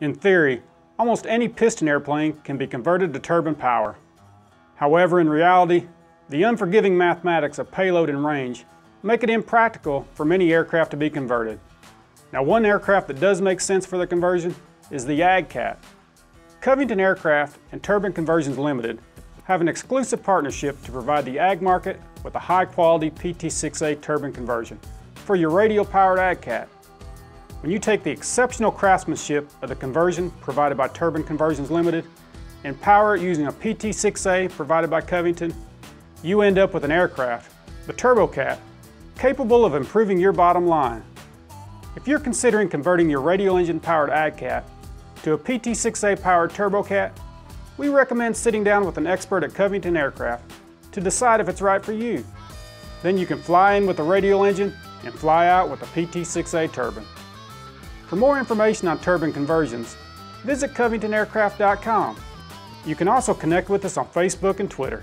In theory, almost any piston airplane can be converted to turbine power. However, in reality, the unforgiving mathematics of payload and range make it impractical for many aircraft to be converted. Now one aircraft that does make sense for the conversion is the Ag Cat. Covington Aircraft and Turbine Conversions Limited have an exclusive partnership to provide the ag market with a high-quality PT6A turbine conversion for your radial-powered Ag Cat. When you take the exceptional craftsmanship of the conversion provided by Turbine Conversions Limited and power it using a PT6A provided by Covington, you end up with an aircraft, the TurboCat, capable of improving your bottom line. If you're considering converting your radial engine powered Ag Cat to a PT6A powered TurboCat, we recommend sitting down with an expert at Covington Aircraft to decide if it's right for you. Then you can fly in with a radial engine and fly out with a PT6A turbine. For more information on turbine conversions, visit covingtonaircraft.com. You can also connect with us on Facebook and Twitter.